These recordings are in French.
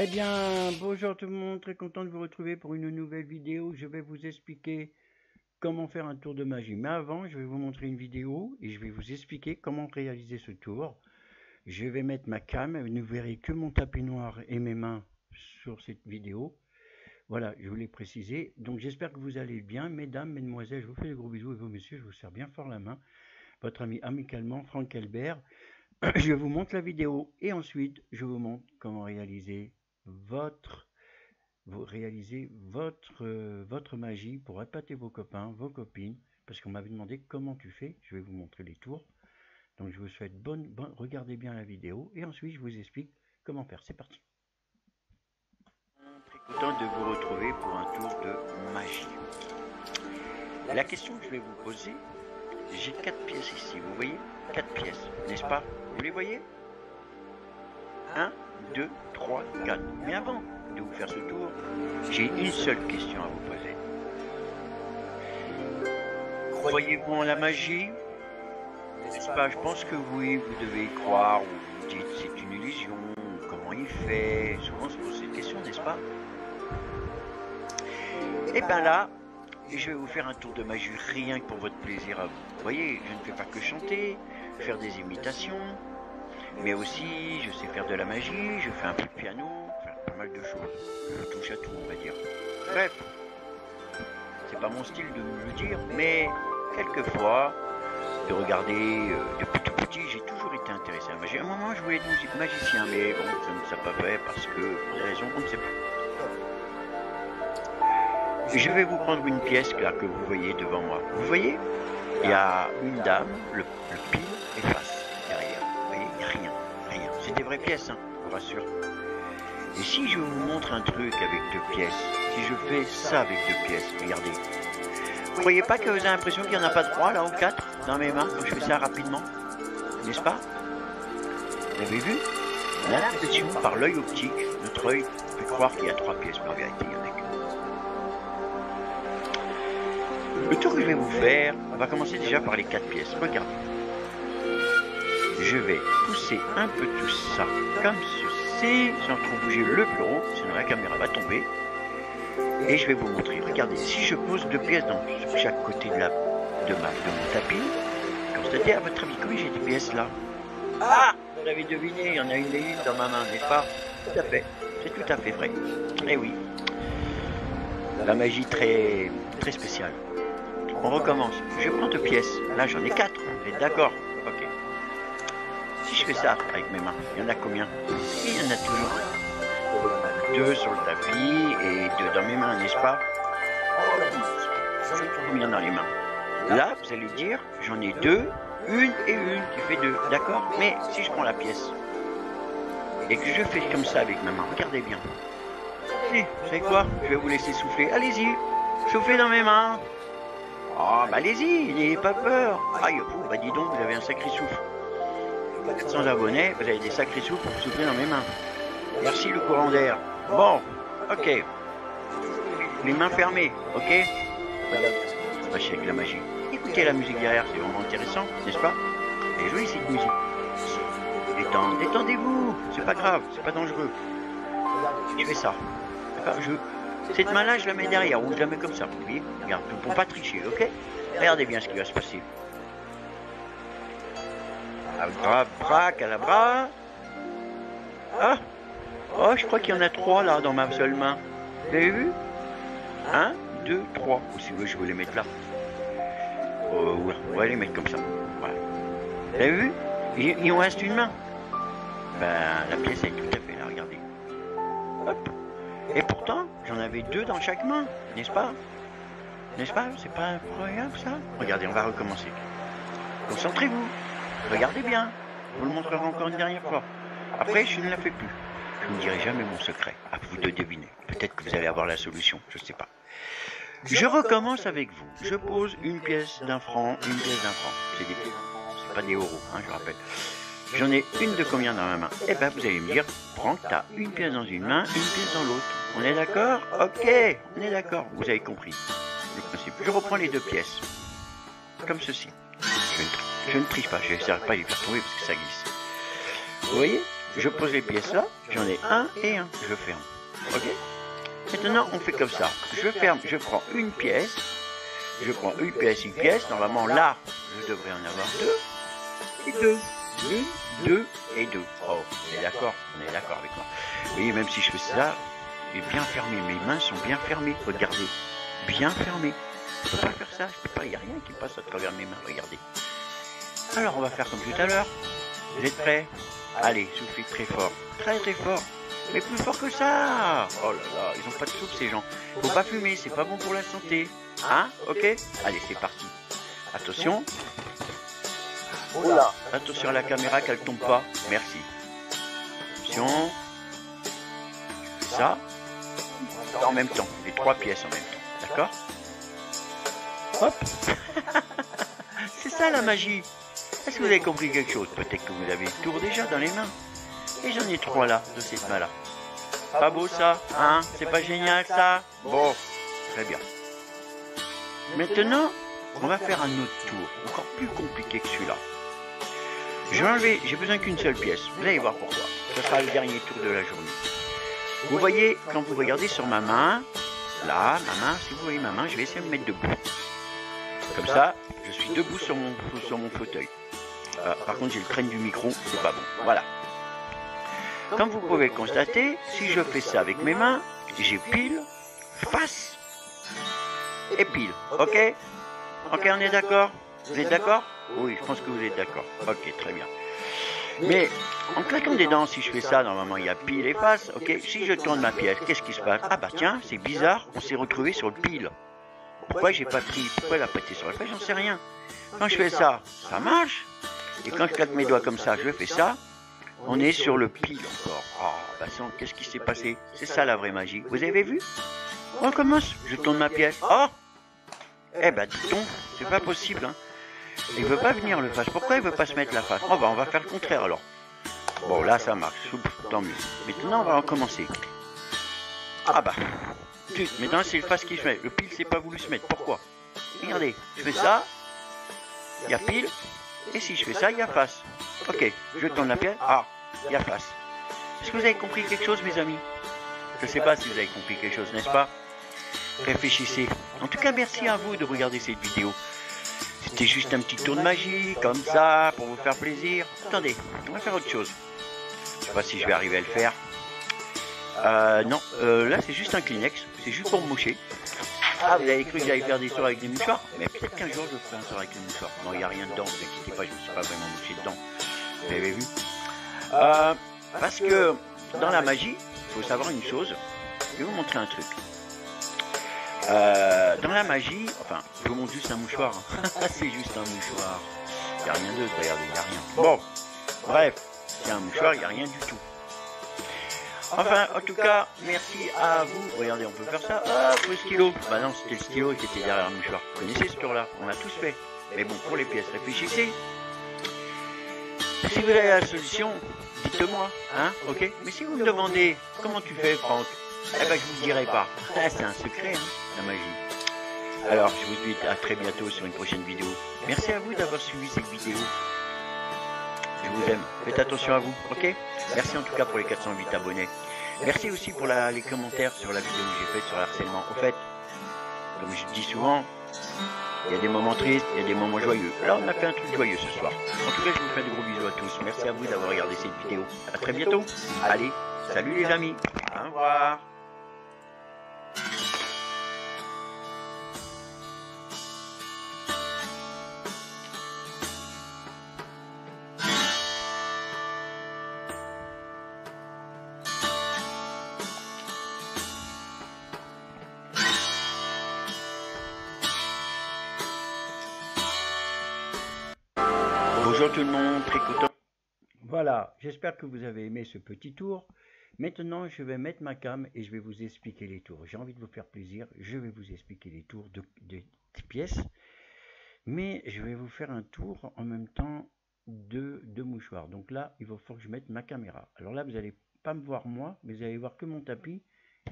Eh bien, bonjour tout le monde, très content de vous retrouver pour une nouvelle vidéo. Je vais vous expliquer comment faire un tour de magie. Mais avant, je vais vous montrer une vidéo et je vais vous expliquer comment réaliser ce tour. Je vais mettre ma cam, vous ne verrez que mon tapis noir et mes mains sur cette vidéo. Voilà, je voulais préciser. Donc j'espère que vous allez bien. Mesdames, mesdemoiselles, je vous fais des gros bisous et vous messieurs, je vous serre bien fort la main. Votre ami amicalement, Franck Albert. Je vous montre la vidéo et ensuite je vous montre comment réaliser votre vous votre, euh, votre magie pour appâter vos copains, vos copines, parce qu'on m'avait demandé comment tu fais, je vais vous montrer les tours. Donc je vous souhaite bonne, bonne, regardez bien la vidéo et ensuite je vous explique comment faire. C'est parti. Très content de vous retrouver pour un tour de magie. La question que je vais vous poser, j'ai quatre pièces ici, vous voyez? Quatre pièces, n'est-ce pas? Vous les voyez? 1, 2, 3, 4. Mais avant de vous faire ce tour, j'ai une seule question à vous poser. Croyez-vous en la magie? N'est-ce pas? Je pense que oui, vous devez y croire, ou vous dites c'est une illusion, comment il fait? Souvent on se pose cette question, n'est-ce pas? Et bien là, je vais vous faire un tour de magie rien que pour votre plaisir à vous. Vous voyez, je ne fais pas que chanter, faire des imitations, mais aussi, je sais faire de la magie, je fais un peu de piano, faire pas mal de choses. Je touche à tout, on va dire. Bref, c'est pas mon style de le dire, mais quelquefois, de regarder euh, depuis tout petit, j'ai toujours été intéressé à la magie. À un moment, je voulais être magicien, mais bon, ça ne s'est pas fait parce que, pour des raisons qu'on ne sait pas. Je vais vous prendre une pièce là que vous voyez devant moi. Vous voyez? Il y a une dame, le, le pile et face hein, je vous rassure. Et si je vous montre un truc avec deux pièces, si je fais ça avec deux pièces, regardez. Vous croyez pas que vous avez l'impression qu'il n'y en a pas trois là ou quatre dans mes mains quand je fais ça rapidement? N'est-ce pas? Vous avez vu? L'impression par l'œil optique, notre œil peut croire qu'il y a trois pièces, mais en vérité il y en a qu'une. Le tour que je vais vous faire, on va commencer déjà par les quatre pièces. Regardez je vais pousser un peu tout ça comme ceci, sans trop bouger le bureau, sinon la caméra va tomber. Et je vais vous montrer. Regardez, si je pose deux pièces dans chaque côté de, de, ma, de mon tapis, constatez à votre avis combien j'ai des pièces là? Ah Vous l'avez deviné, il y en a une et une dans ma main, n'est-ce pas? Tout à fait. C'est tout à fait vrai. Eh oui. La magie très, très spéciale. On recommence. Je prends deux pièces. Là, j'en ai quatre. Vous êtes d'accord? Ok je fais ça avec mes mains, il y en a combien Il y en a toujours deux sur le tapis et deux dans mes mains, n'est-ce pas combien dans les mains Là, vous allez dire, j'en ai deux, une et une qui fait deux, d'accord Mais si je prends la pièce et que je fais comme ça avec ma main, regardez bien. Si, vous savez quoi Je vais vous laisser souffler. Allez-y, soufflez dans mes mains. Oh, bah allez-y, n'ayez pas peur. Aïe, bah dis donc, vous avez un sacré souffle. 400 abonnés, vous avez des sacrés sous pour souffler dans mes mains. Merci le courant d'air. Bon, ok. Les mains fermées, ok Voilà, avec la magie. Écoutez la musique derrière, c'est vraiment intéressant, n'est-ce pas? Est jolie cette musique. Détendez, détendez-vous, c'est pas grave, c'est pas dangereux. Je fais ça. Je... Cette main-là, je la mets derrière, ou je la mets comme ça, vous voyez? Regarde, pour pas tricher, ok? Regardez bien ce qui va se passer. Abracadabra. Ah Oh, je crois qu'il y en a trois là dans ma seule main. Vous avez vu? Un, deux, trois. Ou si vous voulez, je vais les mettre là. Oh, ouais, on va les mettre comme ça. Voilà. Vous avez vu? Il, il en reste une main. Ben, la pièce est tout à fait là, regardez. Hop. Et pourtant, j'en avais deux dans chaque main, n'est-ce pas? N'est-ce pas? C'est pas incroyable ça? Regardez, on va recommencer. Concentrez-vous. Regardez bien, je vous le montrerai encore une dernière fois. Après, je ne la fais plus. Je ne dirai jamais mon secret, à vous de deviner. Peut-être que vous allez avoir la solution, je ne sais pas. Je recommence avec vous. Je pose une pièce d'un franc, une pièce d'un franc. C'est des c'est pas des euros, hein, je rappelle. J'en ai une de combien dans ma main? Eh ben, vous allez me dire, Franck, t'as une pièce dans une main, une pièce dans l'autre. On est d'accord? Ok, on est d'accord. Vous avez compris le principe. Je reprends les deux pièces, comme ceci. Je ne triche pas, je n'essaierai pas de les faire tomber parce que ça glisse. Vous voyez je pose les pièces là, j'en ai un et un, je ferme. Ok Maintenant, on fait comme ça. Je ferme, je prends une pièce, je prends une pièce, une pièce. Normalement, là, je devrais en avoir deux et deux. Une, deux et deux. Oh, on est d'accord, on est d'accord avec moi. Oui, même si je fais ça, est bien fermé. Mes mains sont bien fermées. Regardez, bien fermées. Je peux pas faire ça. Je peux pas. Il n'y a rien qui passe à travers mes mains. Regardez. Alors, on va faire comme tout à l'heure. Vous êtes prêts? Allez, soufflez très fort, très très fort. Mais plus fort que ça Oh là là, ils ont pas de soupe ces gens. Faut pas fumer, c'est pas bon pour la santé. Hein? Ok? Allez, c'est parti. Attention. Oula Attention à la caméra qu'elle tombe pas. Merci. Attention. Ça. En même temps. Les trois pièces en même temps. D'accord? Hop C'est ça la magie. Est-ce que vous avez compris quelque chose Peut-être que vous avez le tour déjà dans les mains. Et j'en ai trois là, de cette main-là. Pas beau ça Hein C'est pas génial ça Bon, très bien. Maintenant, on va faire un autre tour, encore plus compliqué que celui-là. Je vais enlever, j'ai besoin qu'une seule pièce. Vous allez voir pourquoi. Ce sera le dernier tour de la journée. Vous voyez, quand vous regardez sur ma main, là, ma main, si vous voyez ma main, je vais essayer de me mettre debout. Comme ça, je suis debout sur mon, sur mon fauteuil. Euh, par contre, j'ai le crâne du micro, c'est pas bon. Voilà. Comme vous pouvez constater, si je fais ça avec mes mains, j'ai pile, face et pile. Ok? Ok, on est d'accord? Vous êtes d'accord? Oui, je pense que vous êtes d'accord. Ok, très bien. Mais en claquant des dents, si je fais ça, normalement il y a pile et face. Ok, si je tourne ma pièce, qu'est-ce qui se passe? Ah bah tiens, c'est bizarre, on s'est retrouvé sur le pile. Pourquoi j'ai pas pris Pourquoi elle a pas été sur le face J'en sais rien. Quand je fais ça, ça marche. Et quand je claque mes doigts comme ça, je fais ça, on est sur le pile encore. Oh, bah qu'est-ce qui s'est passé? C'est ça la vraie magie. Vous avez vu? On commence. Je tourne ma pièce. Oh Eh ben, dis donc, c'est pas possible. Hein. Il veut pas venir le face. Pourquoi il veut pas se mettre la face Oh bah on va faire le contraire alors. Bon là ça marche. Tant mieux. Maintenant on va recommencer. Ah bah. Maintenant c'est le face qui se met. Le pile c'est pas voulu se mettre. Pourquoi? Regardez, je fais ça. Il y a pile. Et si je fais ça, il y a face. Ok, je tourne la pièce. Ah, il y a face. Est-ce que vous avez compris quelque chose, mes amis? Je ne sais pas si vous avez compris quelque chose, n'est-ce pas? Réfléchissez. En tout cas, merci à vous de regarder cette vidéo. C'était juste un petit tour de magie, comme ça, pour vous faire plaisir. Attendez, on va faire autre chose. Je sais pas si je vais arriver à le faire. Euh, non, euh, là c'est juste un Kleenex, c'est juste pour me moucher. Ah, vous avez cru que j'allais faire des tours avec des mouchoirs Mais peut-être qu'un jour je ferai un tour avec des mouchoirs. Non, il n'y a rien dedans, vous inquiétez pas, je ne suis pas vraiment mouché dedans. Vous avez vu euh, Parce que dans la magie, il faut savoir une chose. Je vais vous montrer un truc. Euh, dans la magie, enfin, je vous montre juste un mouchoir. c'est juste un mouchoir. Il n'y a rien d'autre, regardez, il n'y a rien. Bon, bref, c'est un mouchoir, il n'y a rien du tout. Enfin, en tout cas, merci à vous. Regardez, on peut faire ça. Hop, le stylo. Bah non, c'était le stylo qui était derrière le mouchoir. Vous connaissez ce tour-là On l'a tous fait. Mais bon, pour les pièces, réfléchissez. Si vous avez la solution, dites-moi, hein, ok? Mais si vous me demandez comment tu fais, Franck, eh ben je vous dirai pas. C'est un secret, hein, la magie. Alors, je vous dis à très bientôt sur une prochaine vidéo. Merci à vous d'avoir suivi cette vidéo. Vous aime. Faites attention à vous, ok? Merci en tout cas pour les 408 abonnés. Merci aussi pour les commentaires sur la vidéo que j'ai faite sur le harcèlement. En fait, comme je dis souvent, il y a des moments tristes, il y a des moments joyeux. Là, on a fait un truc joyeux ce soir. En tout cas, je vous fais de gros bisous à tous. Merci à vous d'avoir regardé cette vidéo. À très bientôt. Allez, salut les amis. Au revoir. Voilà, j'espère que vous avez aimé ce petit tour. Maintenant, je vais mettre ma cam et je vais vous expliquer les tours. J'ai envie de vous faire plaisir, je vais vous expliquer les tours de, pièces. Mais je vais vous faire un tour en même temps de, de mouchoirs. Donc là, il va falloir que je mette ma caméra. Alors là, vous n'allez pas me voir moi, mais vous allez voir que mon tapis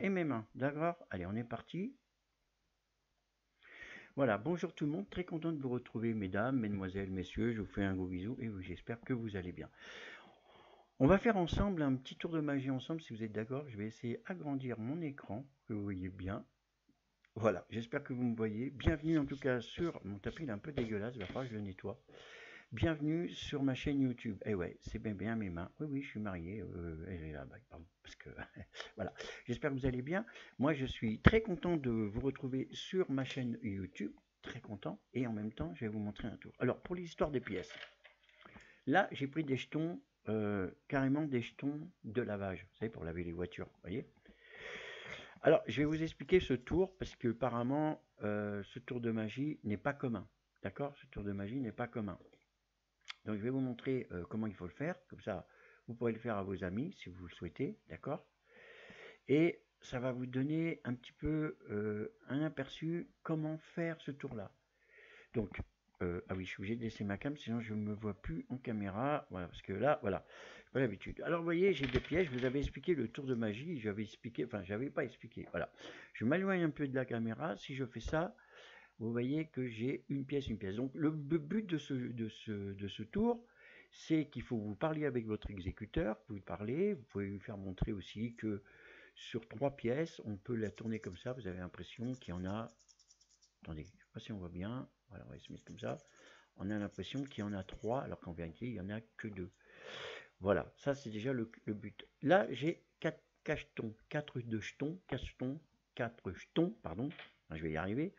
et mes mains. D'accord? Allez, on est parti. Voilà, bonjour tout le monde, très content de vous retrouver mesdames, mesdemoiselles, messieurs, je vous fais un gros bisou et j'espère que vous allez bien. On va faire ensemble un petit tour de magie ensemble, si vous êtes d'accord. Je vais essayer d'agrandir mon écran, que vous voyez bien. Voilà, j'espère que vous me voyez. Bienvenue en tout cas sur... Mon tapis il est un peu dégueulasse, il va falloir que je nettoie. Bienvenue sur ma chaîne YouTube. Eh ouais, c'est bien bien mes mains. Oui, oui, je suis marié. Euh, parce que voilà. J'espère que vous allez bien. Moi, je suis très content de vous retrouver sur ma chaîne YouTube. Très content. Et en même temps, je vais vous montrer un tour. Alors, pour l'histoire des pièces. Là, j'ai pris des jetons, euh, carrément des jetons de lavage. Vous savez, pour laver les voitures. Vous voyez Alors, je vais vous expliquer ce tour parce que apparemment, euh, ce tour de magie n'est pas commun. D'accord? Ce tour de magie n'est pas commun. Donc je vais vous montrer euh, comment il faut le faire, comme ça vous pourrez le faire à vos amis si vous le souhaitez, d'accord? Et ça va vous donner un petit peu euh, un aperçu comment faire ce tour-là. Donc, euh, ah oui, je suis obligé de laisser ma cam, sinon je ne me vois plus en caméra. Voilà, parce que là, voilà, pas l'habitude. Alors, vous voyez, j'ai deux pièges. Je vous avais expliqué le tour de magie. J'avais expliqué, enfin, j'avais pas expliqué. Voilà, je m'éloigne un peu de la caméra. Si je fais ça, vous voyez que j'ai une pièce, une pièce. Donc le but de ce, tour, c'est qu'il faut vous parler avec votre exécuteur, vous parlez, vous pouvez lui faire montrer aussi que sur trois pièces, on peut la tourner comme ça, vous avez l'impression qu'il y en a, attendez, je ne sais pas si on voit bien, voilà, on va se mettre comme ça, on a l'impression qu'il y en a trois, alors qu'en vérité, il n'y en a que deux. Voilà, ça c'est déjà le, but. Là, j'ai quatre cachetons, quatre de jetons, jetons, quatre jetons, pardon, je vais y arriver.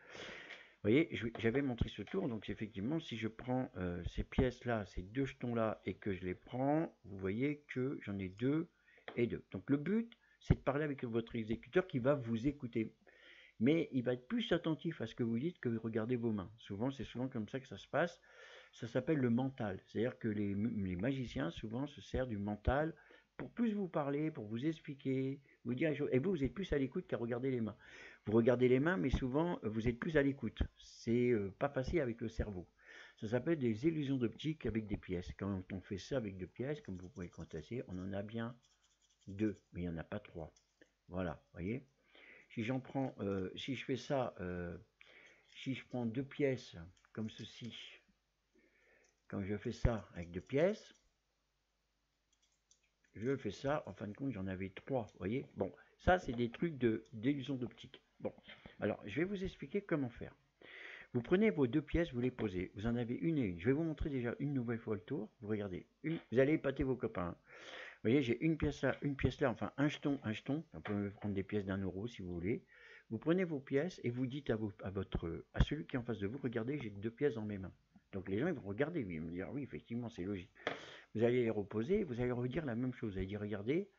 Vous voyez, j'avais montré ce tour, donc effectivement, si je prends euh, ces pièces-là, ces deux jetons-là, et que je les prends, vous voyez que j'en ai deux et deux. Donc le but, c'est de parler avec votre exécuteur qui va vous écouter. Mais il va être plus attentif à ce que vous dites que regardez vos mains. Souvent, c'est souvent comme ça que ça se passe. Ça s'appelle le mental. C'est-à-dire que les, les magiciens, souvent, se servent du mental pour plus vous parler, pour vous expliquer, vous dire, et vous, vous êtes plus à l'écoute qu'à regarder les mains. Vous regardez les mains, mais souvent, vous êtes plus à l'écoute. C'est euh, pas facile avec le cerveau. Ça s'appelle des illusions d'optique avec des pièces. Quand on fait ça avec deux pièces, comme vous pouvez constater, on en a bien deux, mais il n'y en a pas trois. Voilà, voyez? Si j'en prends, euh, si je fais ça, euh, si je prends deux pièces comme ceci, quand je fais ça avec deux pièces, je fais ça, en fin de compte, j'en avais trois, vous voyez Bon, ça, c'est des trucs d'illusion d'optique. Bon, alors, je vais vous expliquer comment faire. Vous prenez vos deux pièces, vous les posez. Vous en avez une et une. Je vais vous montrer déjà une nouvelle fois le tour. Vous regardez. Vous allez épater vos copains. Vous voyez, j'ai une pièce là, une pièce là, enfin un jeton, un jeton. On peut prendre des pièces d'un euro si vous voulez. Vous prenez vos pièces et vous dites à, à, votre, à celui qui est en face de vous, regardez, j'ai deux pièces dans mes mains. Donc les gens ils vont regarder, ils vont me dire oui, effectivement, c'est logique. Vous allez les reposer, vous allez redire la même chose. Vous allez dire, regardez,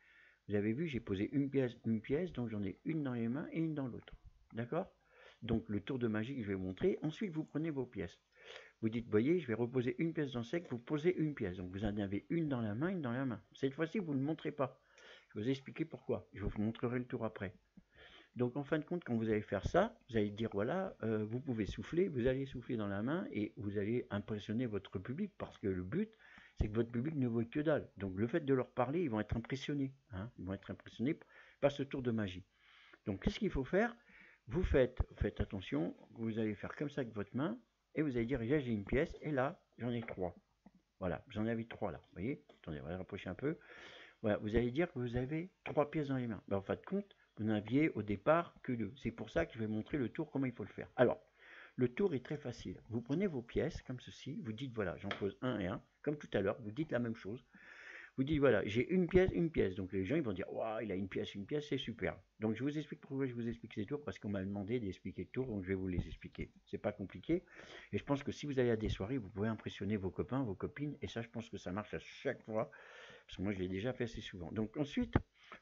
vous avez vu, j'ai posé une pièce, une pièce, donc j'en ai une dans les mains et une dans l'autre. D'accord? Donc le tour de magie que je vais vous montrer. Ensuite, vous prenez vos pièces. Vous dites, voyez, je vais reposer une pièce dans sec, vous posez une pièce. Donc vous en avez une dans la main, une dans la main. Cette fois-ci, vous ne montrez pas. Je vais vous expliquer pourquoi. Je vous montrerai le tour après. Donc en fin de compte, quand vous allez faire ça, vous allez dire, voilà, euh, vous pouvez souffler, vous allez souffler dans la main et vous allez impressionner votre public parce que le but, c'est que votre public ne voit que dalle. Donc le fait de leur parler, ils vont être impressionnés. Hein. ils vont être impressionnés par ce tour de magie. Donc qu'est-ce qu'il faut faire? Vous faites, faites attention, vous allez faire comme ça avec votre main, et vous allez dire, j'ai une pièce, et là, j'en ai trois. Voilà, j'en avais trois là. Vous voyez? Attendez, on va rapprocher un peu. Voilà, vous allez dire que vous avez trois pièces dans les mains. Ben, en fin de compte, vous n'aviez au départ que deux. C'est pour ça que je vais montrer le tour, comment il faut le faire. Alors, le tour est très facile. Vous prenez vos pièces comme ceci, vous dites voilà, j'en pose un et un, comme tout à l'heure, vous dites la même chose. Vous dites voilà, j'ai une pièce, une pièce. Donc les gens ils vont dire waouh, il a une pièce, une pièce, c'est super. Donc je vous explique pourquoi je vous explique ces tours parce qu'on m'a demandé d'expliquer le tour, donc je vais vous les expliquer. C'est pas compliqué. Et je pense que si vous allez à des soirées, vous pouvez impressionner vos copains, vos copines, et ça je pense que ça marche à chaque fois. Parce que moi je l'ai déjà fait assez souvent. Donc ensuite,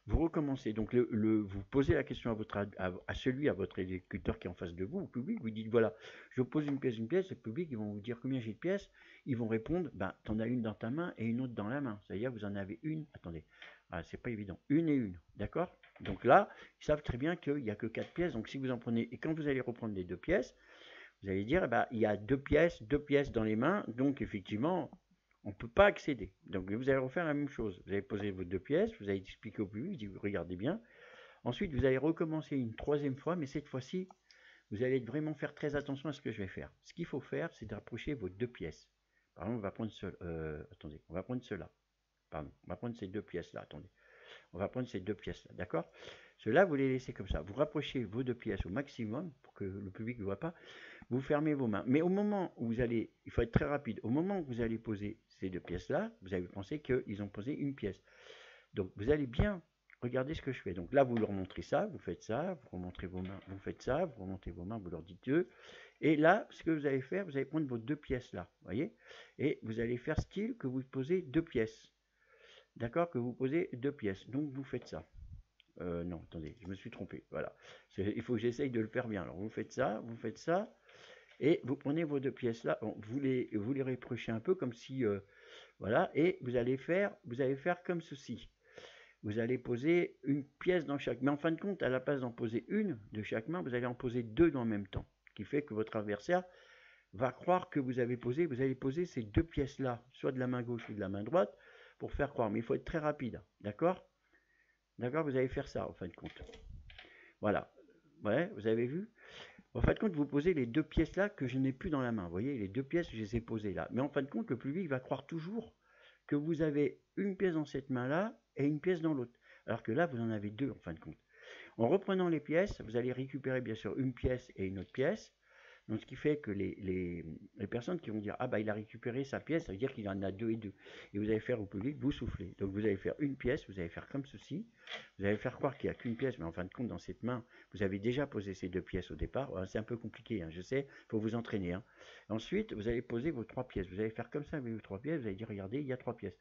vous recommencez. Donc, le, vous posez la question à, votre, à, celui, à votre exécuteur qui est en face de vous, au public. Vous dites voilà, je pose une pièce, une pièce. Le public, ils vont vous dire combien j'ai de pièces. Ils vont répondre ben, en as une dans ta main et une autre dans la main. C'est-à-dire, vous en avez une. Attendez, ah, c'est pas évident. Une et une. D'accord? Donc là, ils savent très bien qu'il n'y a que quatre pièces. Donc, si vous en prenez, et quand vous allez reprendre les deux pièces, vous allez dire, eh ben, il y a deux pièces, deux pièces dans les mains. Donc, effectivement, on ne peut pas accéder. Donc vous allez refaire la même chose. Vous allez poser vos deux pièces, vous allez expliquer au public, vous regardez bien. Ensuite, vous allez recommencer une troisième fois, mais cette fois-ci, vous allez vraiment faire très attention à ce que je vais faire. Ce qu'il faut faire, c'est d'approcher vos deux pièces. Par exemple, on va prendre ce, euh, attendez, on va prendre cela. pardon, on va prendre ces deux pièces-là, attendez. On va prendre ces deux pièces-là, d'accord? Cela, vous les laissez comme ça. Vous rapprochez vos deux pièces au maximum pour que le public ne voit pas. Vous fermez vos mains. Mais au moment où vous allez, il faut être très rapide, au moment où vous allez poser ces deux pièces-là, vous avez pensé qu'ils ont posé une pièce. Donc vous allez bien regarder ce que je fais. Donc là, vous leur montrez ça, vous faites ça, vous remontrez vos mains, vous faites ça, vous remontez vos mains, vous leur dites deux. Et là, ce que vous allez faire, vous allez prendre vos deux pièces là, voyez? Et vous allez faire style que vous posez deux pièces. D'accord Que vous posez deux pièces. Donc vous faites ça. Euh, non, attendez, je me suis trompé. Voilà. Il faut que j'essaye de le faire bien. Alors vous faites ça, vous faites ça. Et vous prenez vos deux pièces là, vous les, vous les un peu comme si, euh, voilà, et vous allez faire, vous allez faire comme ceci. Vous allez poser une pièce dans chaque, mais en fin de compte, à la place d'en poser une de chaque main, vous allez en poser deux dans le même temps, ce qui fait que votre adversaire va croire que vous avez posé, vous allez poser ces deux pièces là, soit de la main gauche ou de la main droite, pour faire croire. Mais il faut être très rapide, d'accord? D'accord? Vous allez faire ça, en fin de compte. Voilà. Ouais, vous avez vu? En fin de compte, vous posez les deux pièces là que je n'ai plus dans la main. Vous voyez, les deux pièces, je les ai posées là. Mais en fin de compte, le public va croire toujours que vous avez une pièce dans cette main-là et une pièce dans l'autre. Alors que là, vous en avez deux en fin de compte. En reprenant les pièces, vous allez récupérer bien sûr une pièce et une autre pièce. Donc, ce qui fait que les, personnes qui vont dire Ah, bah, il a récupéré sa pièce, ça veut dire qu'il en a deux et deux. Et vous allez faire au public, vous soufflez. Donc, vous allez faire une pièce, vous allez faire comme ceci. Vous allez faire croire qu'il n'y a qu'une pièce, mais en fin de compte, dans cette main, vous avez déjà posé ces deux pièces au départ. C'est un peu compliqué, hein, je sais, faut vous entraîner. Hein. Ensuite, vous allez poser vos trois pièces. Vous allez faire comme ça avec vos trois pièces, vous allez dire Regardez, il y a trois pièces.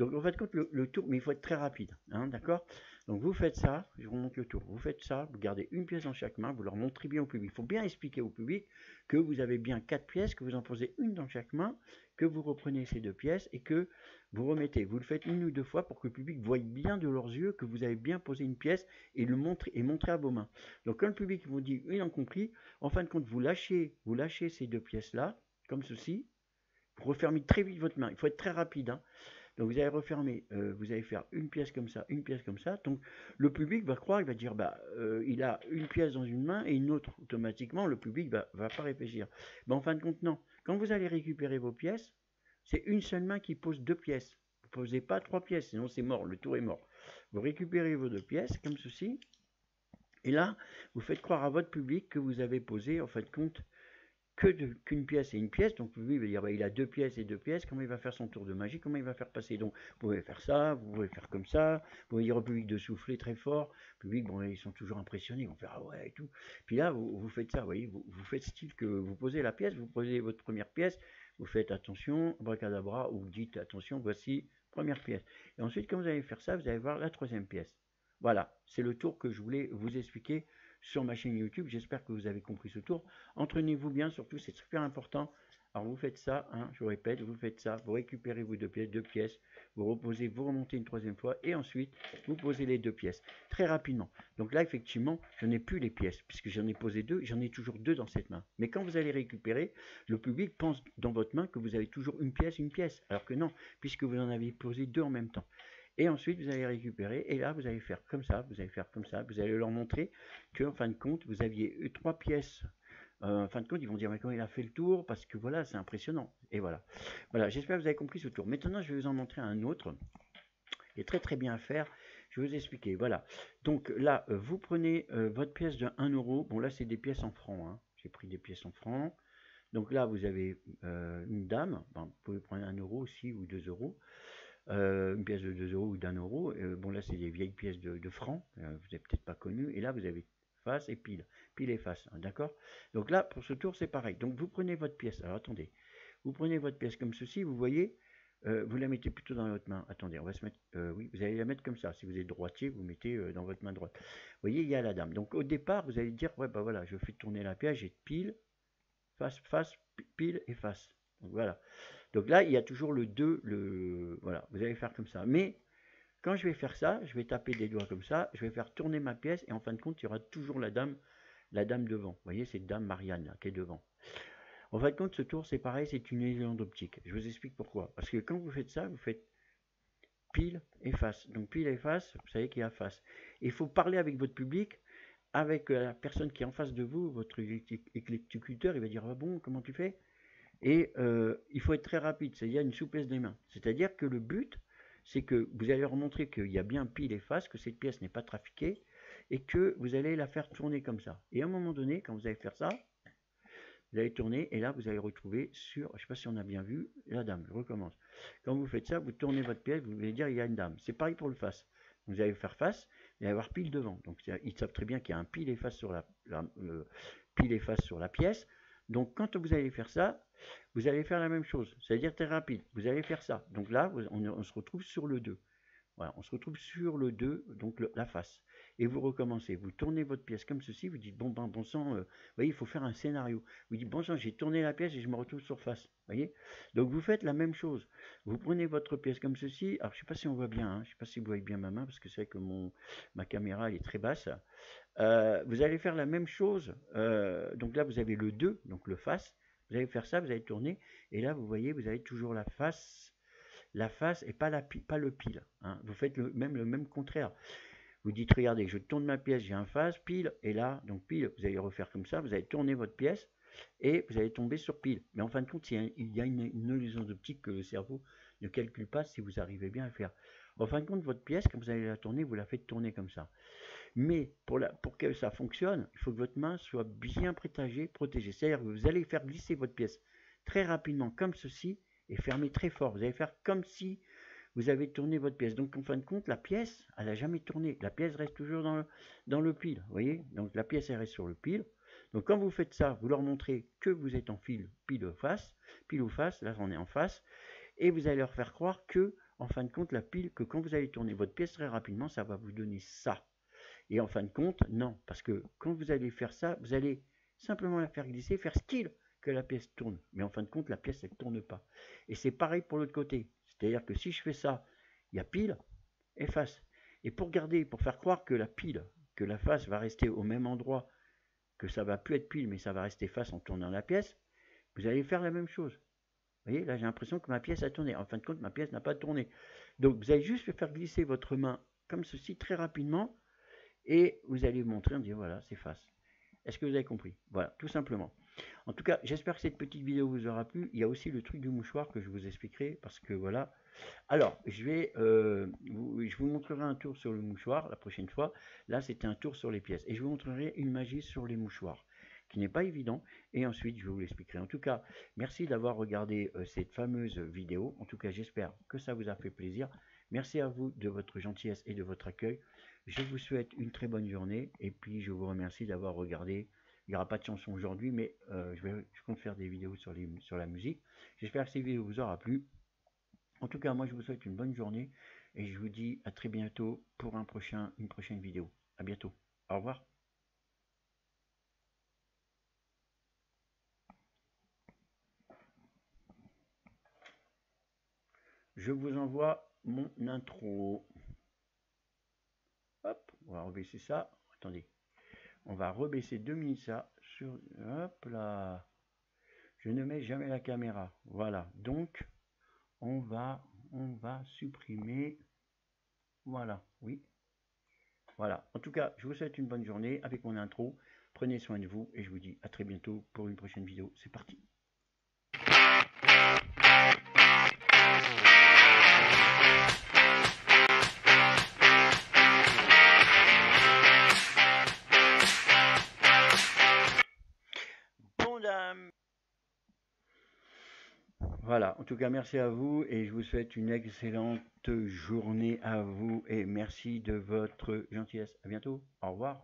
Donc, en compte, le, tour, mais il faut être très rapide, hein, d'accord? Donc, vous faites ça, je vous montre le tour. Vous faites ça, vous gardez une pièce dans chaque main, vous leur montrez bien au public. Il faut bien expliquer au public que vous avez bien quatre pièces, que vous en posez une dans chaque main, que vous reprenez ces deux pièces et que vous remettez. Vous le faites une ou deux fois pour que le public voie bien de leurs yeux que vous avez bien posé une pièce et le montrer et montrer à vos mains. Donc, quand le public vous dit il a compris, en fin de compte, vous lâchez, vous lâchez ces deux pièces là, comme ceci. Vous refermez très vite votre main. Il faut être très rapide. Hein. Donc vous allez refermer, euh, vous allez faire une pièce comme ça, une pièce comme ça. Donc le public va croire, il va dire, bah, euh, il a une pièce dans une main et une autre. Automatiquement, le public va, va pas réfléchir. Mais en fin de compte, non. Quand vous allez récupérer vos pièces, c'est une seule main qui pose deux pièces. Vous ne posez pas trois pièces, sinon c'est mort, le tour est mort. Vous récupérez vos deux pièces, comme ceci. Et là, vous faites croire à votre public que vous avez posé, en fin de compte, qu'une pièce et une pièce. Donc lui, il va dire, il a deux pièces et deux pièces. Comment il va faire son tour de magie? Comment il va faire passer? Donc vous pouvez faire ça, vous pouvez faire comme ça. Vous pouvez dire au public de souffler très fort. Le public, bon, ils sont toujours impressionnés. Ils vont faire ah ouais et tout. Puis là, vous, vous faites ça. Vous voyez, vous, vous, faites style que vous posez la pièce, vous posez votre première pièce. Vous faites attention, bracadabra, ou vous dites attention, voici première pièce. Et ensuite, quand vous allez faire ça, vous allez voir la troisième pièce. Voilà, c'est le tour que je voulais vous expliquer sur ma chaîne YouTube. J'espère que vous avez compris ce tour. Entraînez-vous bien, surtout, c'est super important. Alors vous faites ça, hein, je répète, vous faites ça, vous récupérez vos deux pièces, deux pièces, vous reposez, vous remontez une troisième fois, et ensuite vous posez les deux pièces très rapidement. Donc là, effectivement, je n'ai plus les pièces, puisque j'en ai posé deux, j'en ai toujours deux dans cette main. Mais quand vous allez récupérer, le public pense dans votre main que vous avez toujours une pièce, une pièce, alors que non, puisque vous en avez posé deux en même temps. Et ensuite, vous allez récupérer. Et là, vous allez faire comme ça. Vous allez faire comme ça. Vous allez leur montrer que, en fin de compte, vous aviez eu trois pièces. Euh, en fin de compte, ils vont dire, mais comment il a fait le tour? Parce que voilà, c'est impressionnant. Et voilà. Voilà, j'espère que vous avez compris ce tour. Maintenant, je vais vous en montrer un autre. Il est très très bien à faire. Je vais vous expliquer. Voilà. Donc là, euh, vous prenez euh, votre pièce de 1 euro. Bon, là, c'est des pièces en francs. Hein. J'ai pris des pièces en francs. Donc là, vous avez une dame. vous pouvez prendre 1 euro aussi ou 2 euros. Euh, une pièce de 2 euros ou d'un euro. Euh, bon, là, c'est des vieilles pièces de, francs, euh, vous n'avez peut-être pas connu. Et là, vous avez face et pile, pile et face, hein, d'accord? Donc là, pour ce tour, c'est pareil. Donc vous prenez votre pièce. Alors attendez, vous prenez votre pièce comme ceci, vous voyez, vous la mettez plutôt dans votre main. Attendez, on va se mettre, oui, vous allez la mettre comme ça. Si vous êtes droitier, vous mettez dans votre main droite. Vous voyez, il y a la dame. Donc au départ, vous allez dire, ouais, bah voilà, je fais tourner la pièce, j'ai pile, face, face, pile et face. Donc voilà. Donc là, il y a toujours le 2, le voilà, vous allez faire comme ça. Mais quand je vais faire ça, je vais taper des doigts comme ça, je vais faire tourner ma pièce et en fin de compte, il y aura toujours la dame, la dame devant. Vous voyez, cette dame Marianne qui est devant. En fin de compte, ce tour, c'est pareil, c'est une illusion d'optique. Je vous explique pourquoi. Parce que quand vous faites ça, vous faites pile et face. Donc pile et face, vous savez qu'il y a face. Il faut parler avec votre public, avec la personne qui est en face de vous, votre exécuteur, il va dire ah bon, comment tu fais? Et euh, il faut être très rapide, c'est-à-dire une souplesse des mains. C'est-à-dire que le but, c'est que vous allez leur montrer qu'il y a bien pile et face, que cette pièce n'est pas trafiquée, et que vous allez la faire tourner comme ça. Et à un moment donné, quand vous allez faire ça, vous allez tourner, et là, vous allez retrouver sur, je ne sais pas si on a bien vu, la dame. Je recommence. Quand vous faites ça, vous tournez votre pièce, vous allez dire il y a une dame. C'est pareil pour le face. Vous allez faire face, il va y avoir pile devant. Donc ils savent très bien qu'il y a un pile et face sur la, pile et face sur la pièce. Donc quand vous allez faire ça, vous allez faire la même chose, c'est-à-dire très rapide. Vous allez faire ça. Donc là, on, se retrouve sur le 2. Voilà, on se retrouve sur le 2, donc la face et vous recommencez. Vous tournez votre pièce comme ceci, vous dites, bon, ben, bon sang, euh, vous voyez, il faut faire un scénario. Vous dites, bon sang, j'ai tourné la pièce et je me retrouve sur face. voyez Donc vous faites la même chose. Vous prenez votre pièce comme ceci. Alors je ne sais pas si on voit bien, hein, je ne sais pas si vous voyez bien ma main, parce que c'est que mon, ma caméra est très basse. Euh, vous allez faire la même chose. Euh, donc là, vous avez le 2, donc le face. Vous allez faire ça, vous allez tourner, et là, vous voyez, vous avez toujours la face, la face et pas, la, pas le pile. Hein. Vous faites le, même le même contraire. Vous dites, regardez, je tourne ma pièce, j'ai un face, pile, et là, donc pile, vous allez refaire comme ça, vous allez tourner votre pièce, et vous allez tomber sur pile. Mais en fin de compte, il y a une, illusion d'optique que le cerveau ne calcule pas si vous arrivez bien à faire. En fin de compte, votre pièce, quand vous allez la tourner, vous la faites tourner comme ça. Mais pour, que ça fonctionne, il faut que votre main soit bien prétagée, protégée. C'est-à-dire que vous allez faire glisser votre pièce très rapidement comme ceci et fermer très fort. Vous allez faire comme si vous avez tourné votre pièce. Donc en fin de compte, la pièce, elle n'a jamais tourné. La pièce reste toujours dans le, pile. Vous voyez? Donc la pièce, elle reste sur le pile. Donc quand vous faites ça, vous leur montrez que vous êtes en fil, pile ou face, pile ou face, là on est en face, et vous allez leur faire croire que, en fin de compte, la pile, que quand vous allez tourner votre pièce très rapidement, ça va vous donner ça. Et en fin de compte, non, parce que quand vous allez faire ça, vous allez simplement la faire glisser, faire qu'il que la pièce tourne. Mais en fin de compte, la pièce, elle ne tourne pas. Et c'est pareil pour l'autre côté. C'est-à-dire que si je fais ça, il y a pile et face. Et pour garder, pour faire croire que la pile, que la face va rester au même endroit, que ça va plus être pile, mais ça va rester face en tournant la pièce, vous allez faire la même chose. Vous voyez, là j'ai l'impression que ma pièce a tourné. En fin de compte, ma pièce n'a pas tourné. Donc vous allez juste faire glisser votre main comme ceci très rapidement et vous allez montrer, on dit voilà, c'est face. Est-ce que vous avez compris? Voilà, tout simplement. En tout cas, j'espère que cette petite vidéo vous aura plu. Il y a aussi le truc du mouchoir que je vous expliquerai parce que voilà. Alors, je vais, euh, vous, je vous montrerai un tour sur le mouchoir la prochaine fois. Là, c'était un tour sur les pièces. Et je vous montrerai une magie sur les mouchoirs qui n'est pas évident. Et ensuite, je vous l'expliquerai. En tout cas, merci d'avoir regardé euh, cette fameuse vidéo. En tout cas, j'espère que ça vous a fait plaisir. Merci à vous de votre gentillesse et de votre accueil. Je vous souhaite une très bonne journée. Et puis, je vous remercie d'avoir regardé il n'y aura pas de chanson aujourd'hui, mais euh, je, compte faire des vidéos sur, la musique. J'espère que cette vidéo vous aura plu. En tout cas, moi, je vous souhaite une bonne journée et je vous dis à très bientôt pour une prochaine vidéo. À bientôt. Au revoir. Je vous envoie mon intro. Hop, on va rebaisser ça. Attendez. On va rebaisser deux minutes ça. Sur, hop là. Je ne mets jamais la caméra. Voilà. Donc, on va, on va supprimer. Voilà. Oui. Voilà. En tout cas, je vous souhaite une bonne journée avec mon intro. Prenez soin de vous et je vous dis à très bientôt pour une prochaine vidéo. C'est parti. Tout cas, merci à vous et je vous souhaite une excellente journée à vous et merci de votre gentillesse. À bientôt. Au revoir.